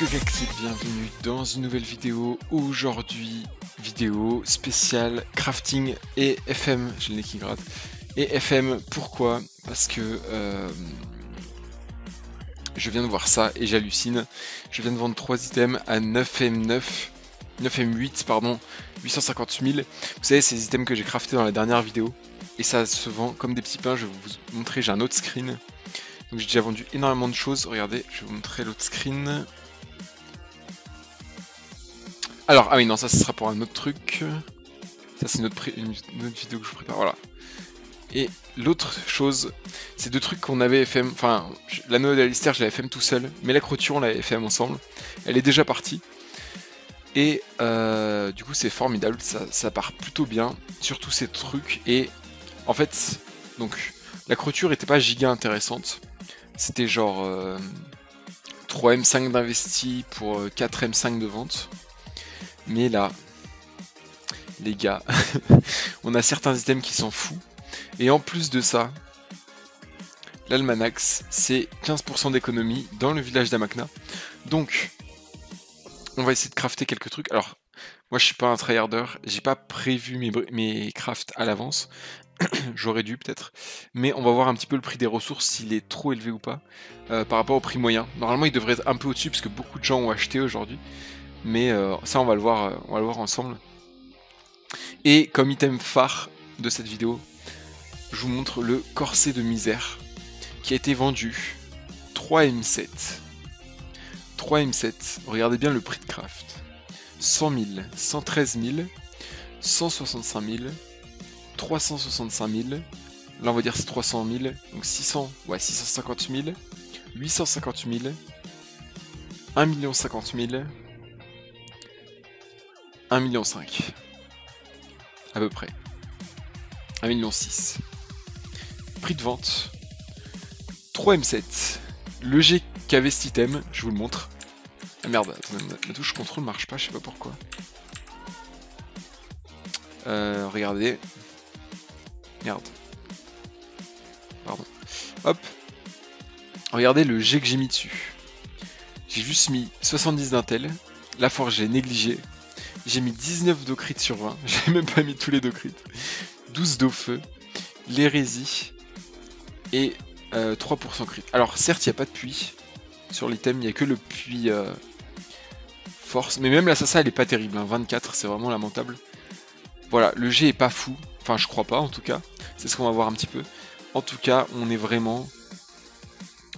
Cocaxi, bienvenue dans une nouvelle vidéo. Aujourd'hui, vidéo spéciale crafting et FM, j'ai le nez qui. Et FM, pourquoi? Parce que euh, je viens de voir ça et j'hallucine. Je viens de vendre 3 items à 9M9, 9M8, pardon, 850 000. Vous savez, ces items que j'ai crafté dans la dernière vidéo. Et ça se vend comme des petits pains, je vais vous montrer, j'ai un autre screen. Donc j'ai déjà vendu énormément de choses. Regardez, je vais vous montrer l'autre screen. Alors, ah oui, non, ça, ce sera pour un autre truc. Ça, c'est une, autre vidéo que je prépare. Voilà. Et l'autre chose, c'est deux trucs qu'on avait FM. Enfin, l'anneau d'Alistair, je l'avais FM tout seul. Mais la clôture, on l'avait FM ensemble. Elle est déjà partie. Et euh, du coup, c'est formidable. Ça, part plutôt bien. Surtout ces trucs. Et en fait, donc, la clôture était pas giga intéressante. C'était genre 3M5 euh, d'investi pour 4M5 euh, de vente. Mais là, les gars, on a certains items qui sont fous. Et en plus de ça, l'Almanax, c'est 15% d'économie dans le village d'Amakna. Donc, on va essayer de crafter quelques trucs. Alors, moi je suis pas un tryharder, j'ai pas prévu mes, crafts à l'avance. J'aurais dû peut-être. Mais on va voir un petit peu le prix des ressources, s'il est trop élevé ou pas, euh, par rapport au prix moyen. Normalement il devrait être un peu au-dessus, parce que beaucoup de gens ont acheté aujourd'hui. Mais euh, ça, on va, le voir, euh, on va le voir ensemble. Et comme item phare de cette vidéo, je vous montre le corset de misère qui a été vendu 3M7. 3M7, regardez bien le prix de craft. 100 000, 113 000, 165 000, 365 000, là on va dire c'est 300 000, donc 600, ouais 650 000, 850 000, 1 50 000, 1,5 million. À peu près. 1,6 million. Prix de vente. 3M7. Le G qu'avait cet item, je vous le montre. Ah merde, ma touche contrôle marche pas, je sais pas pourquoi. Euh, regardez. Merde. Pardon. Hop. Regardez le G que j'ai mis dessus. J'ai juste mis 70 d'intel. La forge, j'ai négligé. J'ai mis 19 d'eau crit sur 20. J'ai même pas mis tous les d'eau crit. 12 d'eau feu. L'hérésie. Et 3% euh, crit. Alors certes, il n'y a pas de puits. Sur l'item, il n'y a que le puits euh, force. Mais même l'assassin, elle est pas terrible. 24, hein. c'est vraiment lamentable. Voilà, le G est pas fou. Enfin, je crois pas en tout cas. C'est ce qu'on va voir un petit peu. En tout cas, on est vraiment...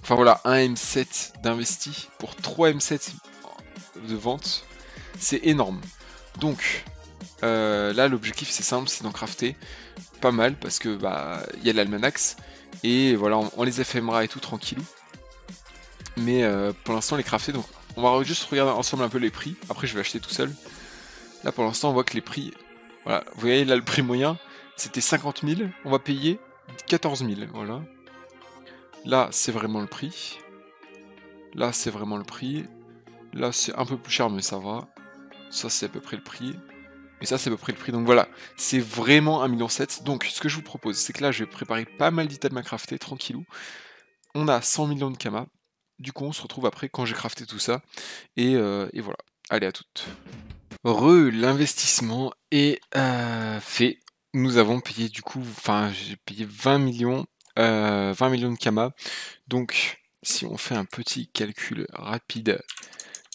Enfin voilà, 1 M7 d'investi pour 3 M7 de vente. C'est énorme. Donc euh, là l'objectif c'est simple, c'est d'en crafter pas mal parce que bah il y a l'almanax et voilà on, les éphémera et tout tranquillou. Mais euh, pour l'instant les crafter donc on va juste regarder ensemble un peu les prix. Après je vais acheter tout seul. Là pour l'instant on voit que les prix, voilà, vous voyez là le prix moyen c'était 50 000, on va payer 14 000, voilà. Là c'est vraiment le prix. Là c'est vraiment le prix. Là c'est un peu plus cher mais ça va. Ça, c'est à peu près le prix. Et ça, c'est à peu près le prix. Donc voilà, c'est vraiment 1,7 million. Donc, ce que je vous propose, c'est que là, je vais préparer pas mal d'items à crafter, tranquillou. On a 100 millions de kamas. Du coup, on se retrouve après quand j'ai crafté tout ça. Et, euh, voilà. Allez, à toutes. Re, l'investissement est euh, fait. Nous avons payé du coup, enfin, j'ai payé 20 millions, 20 euh, millions de kamas. Donc, si on fait un petit calcul rapide,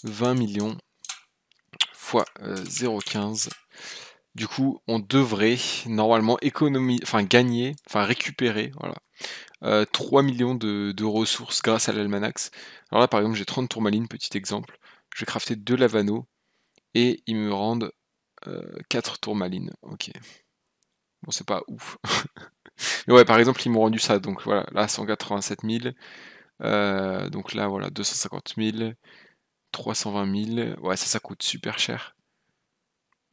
20 millions, fois 0,15. Euh, du coup, on devrait normalement économiser, enfin gagner, enfin récupérer, voilà, 3 euh, millions de, ressources grâce à l'almanax. Alors là, par exemple, j'ai 30 tourmalines, petit exemple. Je vais crafter 2 lavano et ils me rendent 4 euh, tourmalines. Bon, c'est pas ouf. Mais ouais, par exemple, ils m'ont rendu ça. Donc voilà, là, 187 000. donc là, voilà, 250 000. 320 000. Ouais, ça, ça coûte super cher.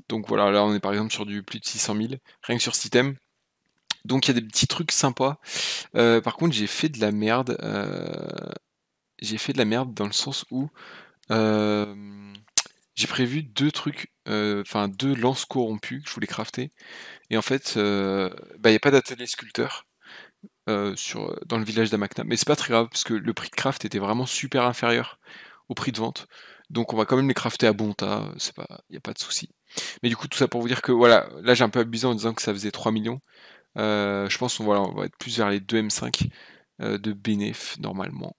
Donc voilà, là on est par exemple sur du plus de 600 000, rien que sur cet item. Donc il y a des petits trucs sympas. Euh, par contre, j'ai fait de la merde. Euh, j'ai fait de la merde dans le sens où Euh, j'ai prévu deux trucs, enfin deux lances corrompues que je voulais crafter. Et en fait, bah, il n'y a pas d'atelier sculpteur dans le village d'Amakna. Mais c'est pas très grave, parce que le prix de craft était vraiment super inférieur au prix de vente. Donc on va quand même les crafter à bon tas, il n'y a pas de souci. Mais du coup, tout ça pour vous dire que voilà, là j'ai un peu abusé en disant que ça faisait 3 millions. je pense qu'on voilà, on va être plus vers les 2 M5 de bénéf normalement.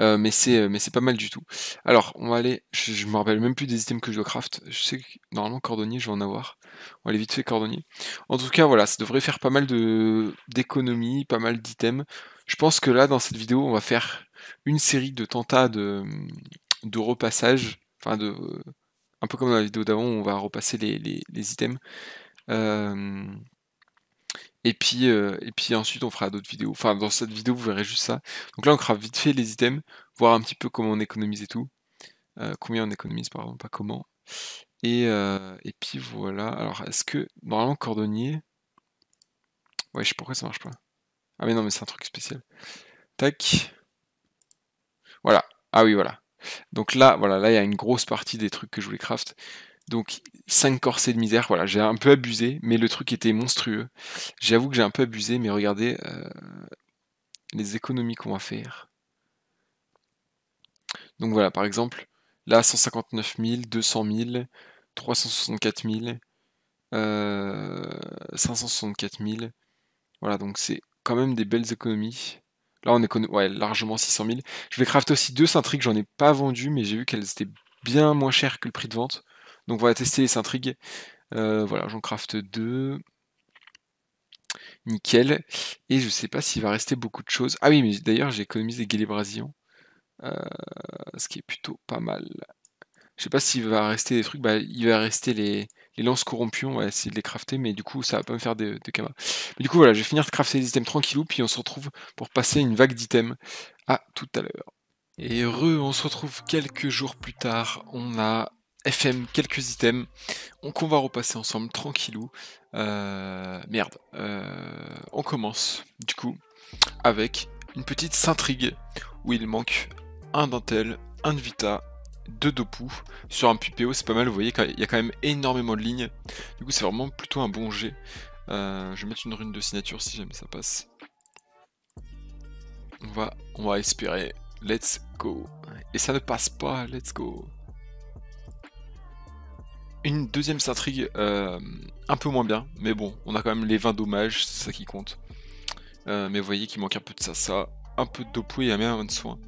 Euh, mais c'est euh, mais c'est pas mal du tout. Alors, on va aller. Je, me rappelle même plus des items que je dois craft. Je sais que normalement cordonnier, je vais en avoir. On va aller vite fait cordonnier. En tout cas, voilà, ça devrait faire pas mal de d'économies, pas mal d'items. Je pense que là, dans cette vidéo, on va faire une série de tentats de, de repassage. Enfin, de un peu comme dans la vidéo d'avant, on va repasser les, items. Euh, et puis, euh, et puis ensuite, on fera d'autres vidéos. Enfin, dans cette vidéo, vous verrez juste ça. Donc là, on fera vite fait les items, voir un petit peu comment on économise et tout. Euh, combien on économise, pardon, pas comment. Et, et puis voilà. Alors, est-ce que, normalement, cordonnier... Ouais, je sais pourquoi ça marche pas. Ah mais non, mais c'est un truc spécial. Tac. Voilà. Ah oui, voilà. Donc là, voilà, là, il y a une grosse partie des trucs que je voulais craft. Donc 5 corsets de misère, voilà, j'ai un peu abusé, mais le truc était monstrueux. J'avoue que j'ai un peu abusé, mais regardez euh, les économies qu'on va faire. Donc voilà, par exemple, là 159 000, 200 000, 364 000, 564 000. Voilà, donc c'est quand même des belles économies. Là, on ouais, largement 600 000. Je vais crafter aussi deux que j'en ai pas vendu, mais j'ai vu qu'elles étaient bien moins chères que le prix de vente. Donc on va tester les intrigues. Euh, voilà, j'en craft deux. Nickel. Et je sais pas s'il va rester beaucoup de choses. Ah oui, mais d'ailleurs j'ai économisé Guélébrasion. Euh, ce qui est plutôt pas mal. Je sais pas s'il va rester des trucs. Bah, il va rester les, lances corrompues. On va essayer de les crafter, mais du coup ça va pas me faire de, de Mais du coup voilà, je vais finir de crafter les items tranquillou, puis on se retrouve pour passer une vague d'items. À tout à l'heure. Et heureux, on se retrouve quelques jours plus tard. On a FM, quelques items, qu'on va repasser ensemble tranquillou. Euh, merde, euh, on commence du coup avec une petite intrigue où il manque un dentel, un vita, deux dopu. Sur un PPO, c'est pas mal, vous voyez qu'il y a quand même énormément de lignes. Du coup, c'est vraiment plutôt un bon jet. Euh, je vais mettre une rune de signature si jamais ça passe. On va, on va espérer. Let's go. Et ça ne passe pas, let's go. Une deuxième s'intrigue euh, un peu moins bien, mais bon, on a quand même les 20 dommages, c'est ça qui compte. Euh, mais vous voyez qu'il manque un peu de ça, ça, un peu de dopo et un de soin.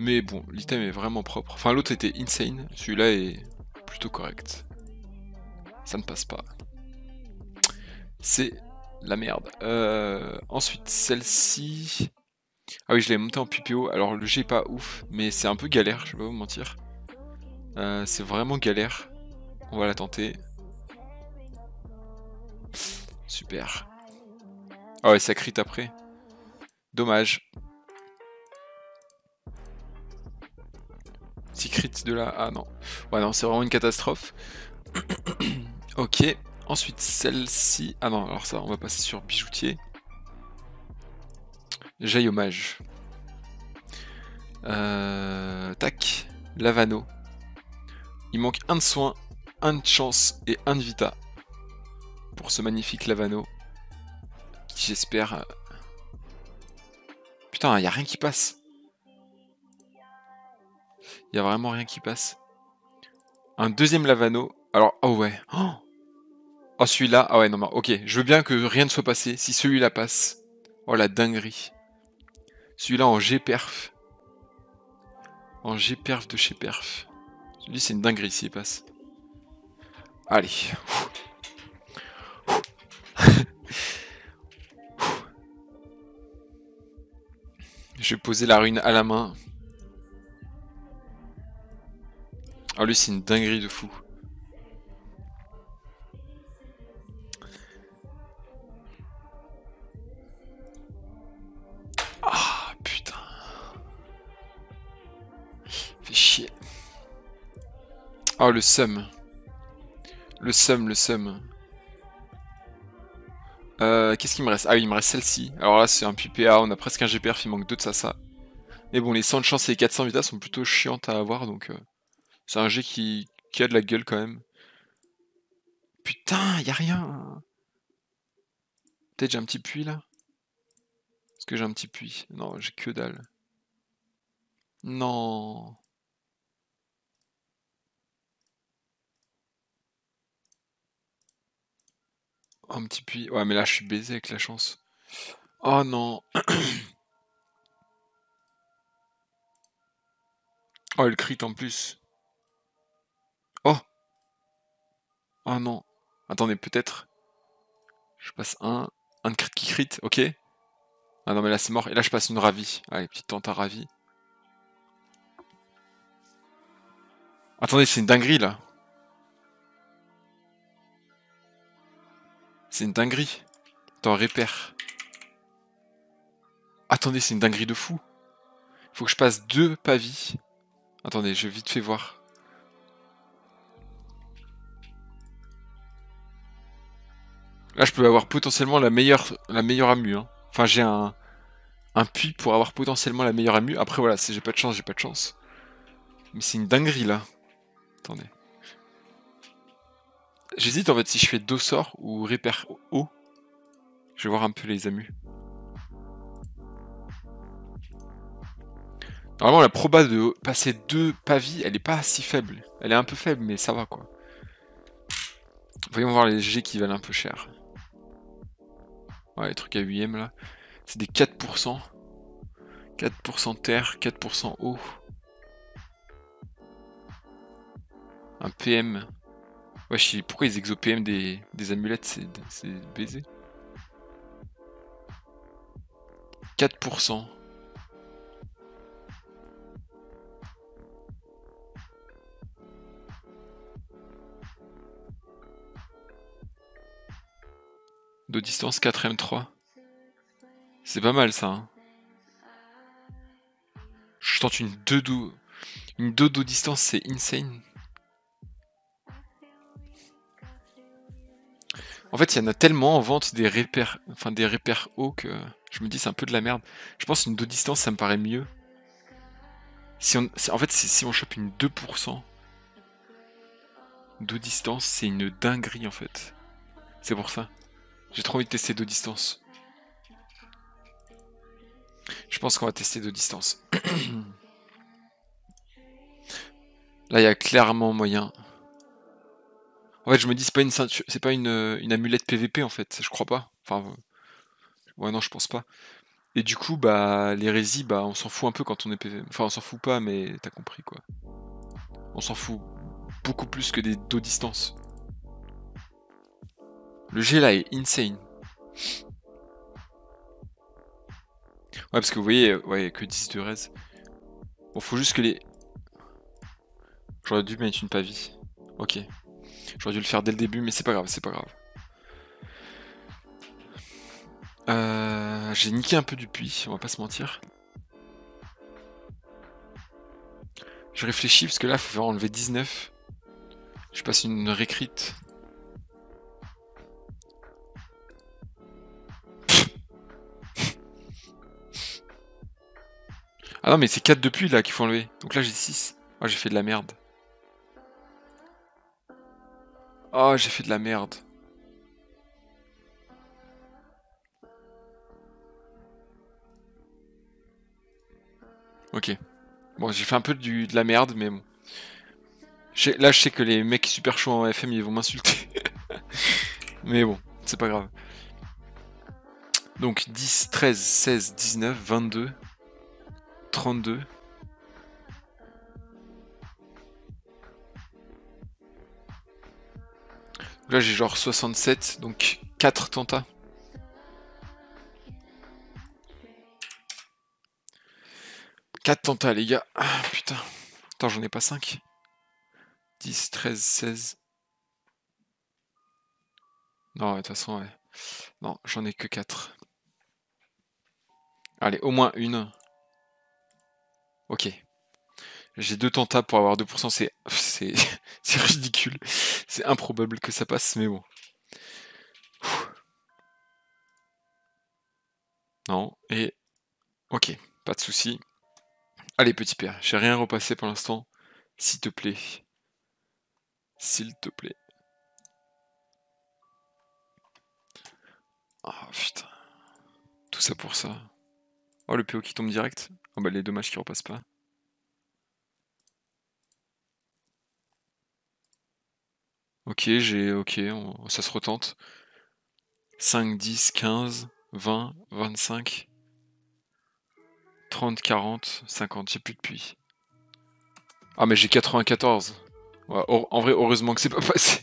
Mais bon, l'item est vraiment propre. Enfin, l'autre était insane, celui-là est plutôt correct. Ça ne passe pas. C'est la merde. Euh, ensuite, celle-ci... Ah oui, je l'ai montée en PPO. Alors, le G est pas ouf, mais c'est un peu galère, je vais pas vous mentir. c'est vraiment galère. On va la tenter. Super. Ah ouais, ça crit après. Dommage. Si crit de là. Ah non. Ouais, non, c'est vraiment une catastrophe. ok. Ensuite, celle-ci. Ah non, alors ça, on va passer sur bijoutier. Jaille hommage. Euh, tac. Lavano. Il manque un de soin un de chance et un de vita pour ce magnifique Lavano. Qui j'espère... Euh, Putain, il a rien qui passe. Il y a vraiment rien qui passe. Un deuxième Lavano. Alors, oh ouais. Oh, oh celui-là. Ah ouais, non, non, ok. Je veux bien que rien ne soit passé. Si celui-là passe. Oh la dinguerie. Celui-là en G-perf. En G-perf de chez perf. Celui c'est une dinguerie s'il passe. Allez. Je vais poser la rune à la main. Oh lui c'est une dinguerie de fou. Ah putain. Fait chier. Oh le seum. Le sum, le sum. Euh, Qu'est-ce qu'il me reste? Ah oui, il me reste celle-ci. Alors là, c'est un PPA, on a presque un GPR, il manque deux de ça, ça. Mais bon, les 100 de chance et les 400 vita sont plutôt chiantes à avoir, donc euh, c'est un G qui, a de la gueule quand même. Putain, y a rien. Peut-être j'ai un petit puits là. Est-ce que j'ai un petit puits? Non, j'ai que dalle. Non. Un petit puits. Ouais, mais là, je suis baisé avec la chance. Oh non. oh, le crit en plus. Oh non. Attendez, peut-être. Je passe un. Un crit qui crit, ok. Ah non, mais là, c'est mort. Et là, je passe une ravie. Allez, petite tente à ravie. Attendez, c'est une dinguerie là. C'est une dinguerie. Attends, répère. Attendez, c'est une dinguerie de fou. Faut que je passe deux pavis. Attendez, je vais vite fait voir. Là, je peux avoir potentiellement la meilleure, la meilleure amu. Hein. Enfin, j'ai un, un puits pour avoir potentiellement la meilleure amu. Après, voilà, si j'ai pas de chance, j'ai pas de chance. Mais c'est une dinguerie, là. Attendez. J'hésite en fait si je fais deux sorts ou répère haut. Je vais voir un peu les amus. Normalement, la proba de passer deux pavis, elle est pas si faible. Elle est un peu faible, mais ça va quoi. Voyons voir les G qui valent un peu cher. Ouais, les trucs à 8ème là. C'est des 4%. 4% terre, 4% eau. Un PM. Wesh, pourquoi ils exo PM des, des amulettes? C'est baisé. 4%. De distance 4M3. C'est pas mal ça. Hein. Je tente une 2 do... Une 2 do distance, c'est insane. En fait, il y en a tellement en vente des repères, enfin des repères hauts que je me dis c'est un peu de la merde. Je pense une 2 distance, ça me paraît mieux. Si on, en fait, si on chope une 2%, 2 distance, c'est une dinguerie en fait. C'est pour ça. J'ai trop envie de tester 2 distance. Je pense qu'on va tester 2 distance. Là, il y a clairement moyen. En fait, je me dis, c'est pas une c'est pas une, une, amulette PVP en fait, je crois pas. Enfin, ouais, non, je pense pas. Et du coup, bah, l'hérésie, bah, on s'en fout un peu quand on est PVP. Enfin, on s'en fout pas, mais t'as compris quoi. On s'en fout beaucoup plus que des dos distance. Le G là est insane. Ouais, parce que vous voyez, ouais, que 10 de res. Bon, faut juste que les. J'aurais dû mettre une pavie. Ok. J'aurais dû le faire dès le début, mais c'est pas grave, c'est pas grave. Euh, J'ai niqué un peu du puits, on va pas se mentir. Je réfléchis parce que là, il faut faire enlever 19. Je passe une récrite. Ah non, mais c'est 4 de puits là qu'il faut enlever. Donc là, j'ai 6. Oh, j'ai fait de la merde. Oh, j'ai fait de la merde. Ok. Bon, j'ai fait un peu de la merde, mais bon. Là, je sais que les mecs super chauds en FM, ils vont m'insulter. mais bon, c'est pas grave. Donc 10, 13, 16, 19, 22, 32, Là j'ai genre 67, donc 4 tentats. « 4 tentats les gars. Ah, putain. Attends, j'en ai pas 5. 10, 13, 16. Non, de toute façon, ouais. Non, j'en ai que 4. Allez, au moins une. Ok. J'ai deux tentats pour avoir 2%, c'est c'est ridicule. C'est improbable que ça passe, mais bon. Non, et... Ok, pas de souci. Allez, petit père, j'ai rien repassé pour l'instant. S'il te plaît. S'il te plaît. Oh putain. Tout ça pour ça. Oh, le PO qui tombe direct. Oh bah les dommages qui repassent pas. Ok, j'ai... Ok, ça se retente. 5, 10, 15, 20, 25, 30, 40, 50. J'ai plus de puits. Ah mais j'ai 94. en vrai, heureusement que c'est pas passé.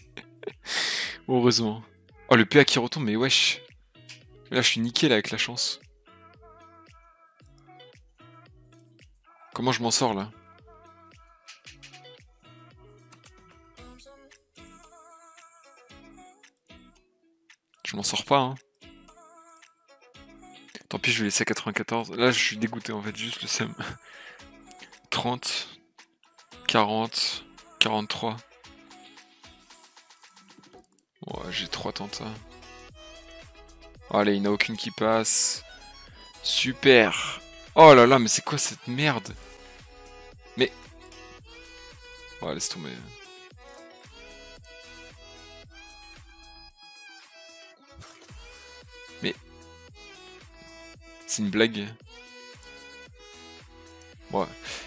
heureusement. Oh, le PA qui retombe, mais wesh. Là, je suis nickel avec la chance. Comment je m'en sors là? Je m'en sors pas, hein. Tant pis, je vais laisser à 94. Là, je suis dégoûté en fait, juste le SEM. 30, 40, 43. Ouais, j'ai 3 tentes. Allez, il n'y en a aucune qui passe. Super. Oh là là, mais c'est quoi cette merde? Ouais, laisse tomber. Mais... C'est une blague. Ouais,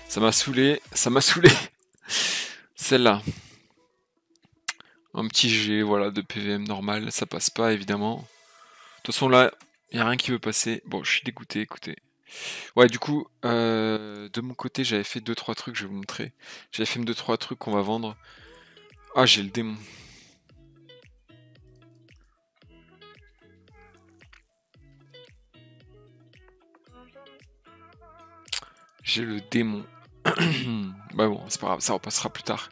ça m'a saoulé, ça m'a saoulé. Celle-là. Un petit G, voilà, de PVM normal, ça passe pas évidemment. De toute façon là, il a rien qui veut passer. Bon, je suis dégoûté, écoutez. Ouais, du coup, euh, de mon côté, j'avais fait 2-3 trucs, je vais vous montrer. J'avais fait 2-3 trucs qu'on va vendre. Ah, j'ai le démon. J'ai le démon. bah bon, c'est pas grave, ça repassera plus tard.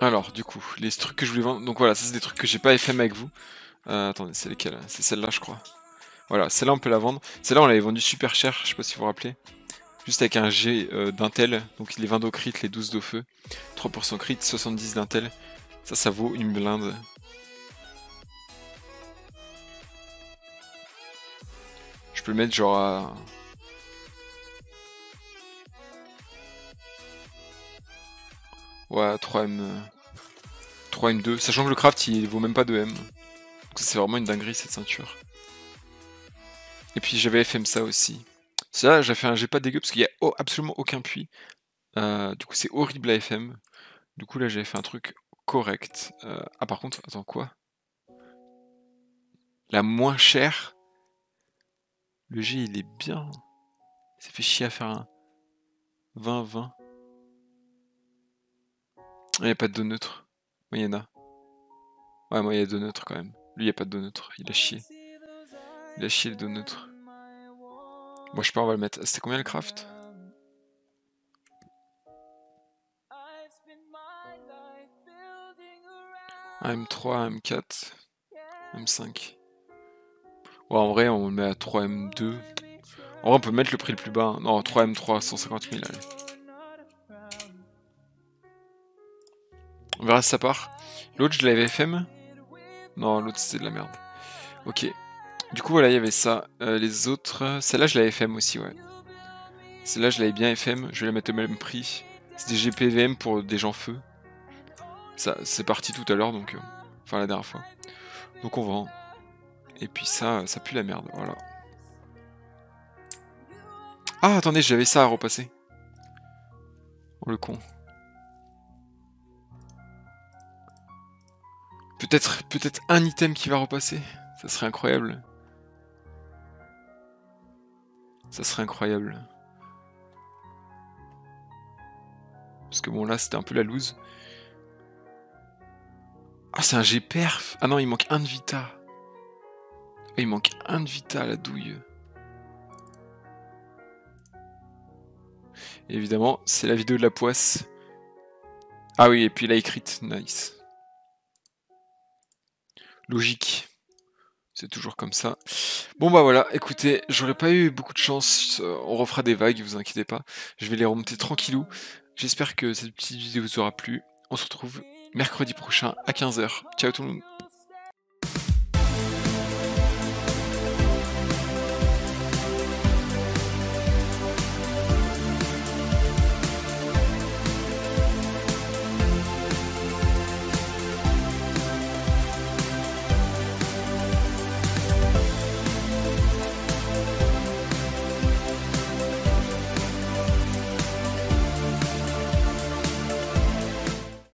Alors, du coup, les trucs que je voulais vendre. Donc voilà, ça c'est des trucs que j'ai pas FM avec vous. Euh, attendez, c'est lesquels? C'est celle-là, je crois. Voilà, celle-là on peut la vendre. Celle-là on l'avait vendue super cher, je sais pas si vous vous rappelez. Juste avec un G euh, d'intel, donc les 20 d'eau crit, les 12 d'eau feu. 3% crit, 70 d'intel. Ça, ça vaut une blinde. Je peux le mettre genre à Ouais, 3M. 3M2. Sachant que le craft il vaut même pas 2M. c'est vraiment une dinguerie cette ceinture. Et puis j'avais FM ça aussi. Ça, j'ai fait un G pas dégueu parce qu'il y a absolument aucun puits. Euh, du coup, c'est horrible à FM. Du coup, là, j'avais fait un truc correct. Euh, ah, par contre, attends, quoi? La moins chère? Le G, il est bien. Ça fait chier à faire un 20-20. Il n'y a pas de dos neutre. Moi, il y en a. Ouais, moi, il y a deux neutres quand même. Lui, il n'y a pas de dos neutre. Il a chié. Il a chié le dos neutre. Moi, je sais pas, on va le mettre. C'était combien le craft? M3, M4, M5. Ouais, en vrai, on le met à 3M2. En vrai, on peut mettre le prix le plus bas. Hein. Non, 3M3, 150 000, allez. On verra si ça part. L'autre, je l'avais FM Non, l'autre, c'était de la merde. Ok. Du coup, voilà, il y avait ça. Euh, les autres... Celle-là, je l'avais FM aussi, ouais. Celle-là, je l'avais bien FM. Je vais la mettre au même prix. C'est des GPVM pour des gens feu. Ça, c'est parti tout à l'heure, donc... Euh, enfin, la dernière fois. Donc on vend. Et puis ça, ça pue la merde, voilà. Ah, attendez, j'avais ça à repasser. Oh, le con. Peut-être peut-être un item qui va repasser. Ça serait incroyable. Ça serait incroyable. Parce que bon là c'était un peu la loose. Ah c'est un G-perf Ah non il manque un de vita. Ah, il manque un de vita la douille. évidemment c'est la vidéo de la poisse. Ah oui et puis la écrite, nice logique. C'est toujours comme ça. Bon bah voilà, écoutez, j'aurais pas eu beaucoup de chance, euh, on refera des vagues, vous inquiétez pas. Je vais les remonter tranquillou. J'espère que cette petite vidéo vous aura plu. On se retrouve mercredi prochain à 15h. Ciao tout le monde